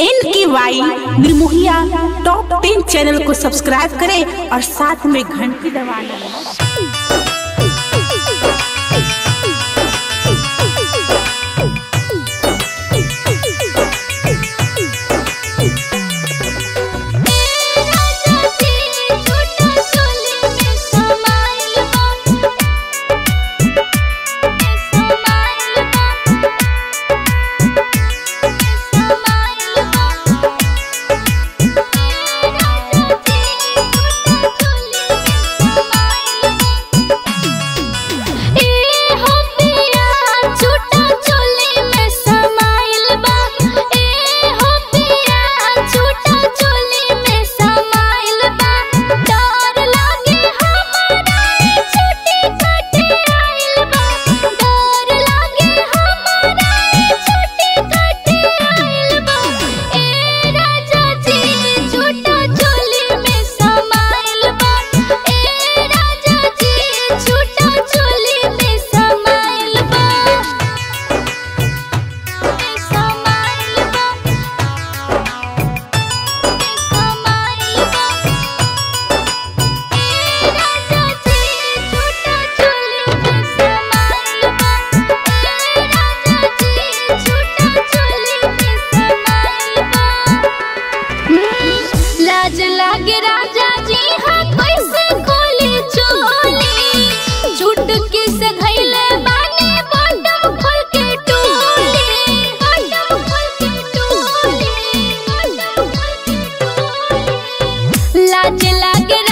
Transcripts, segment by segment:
N K Y Nirmohiya top ten channel को subscribe करें और साथ में घंटी दबाना। लाज लागे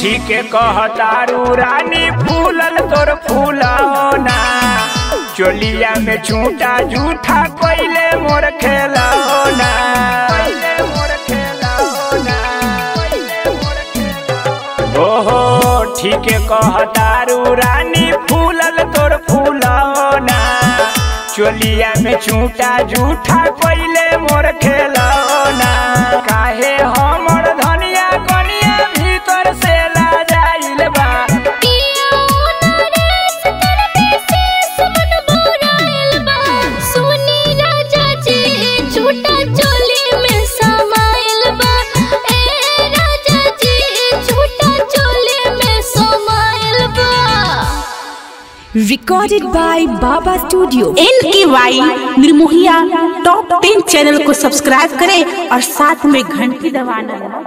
ठीक कहतारू रानी, फूलल तोर फूलना चोलिया में झूठा झूठा कोइले मोर खेलौना ओहो, ठीक कहतारू रानी, फूलल तोर फूलना चोलिया में झूठा झूठा कोइले मोर खेलौना recorded by Baba studio N K Y Nirmohiya top ten channel को सब्सक्राइब करें और साथ में घंटी दबाना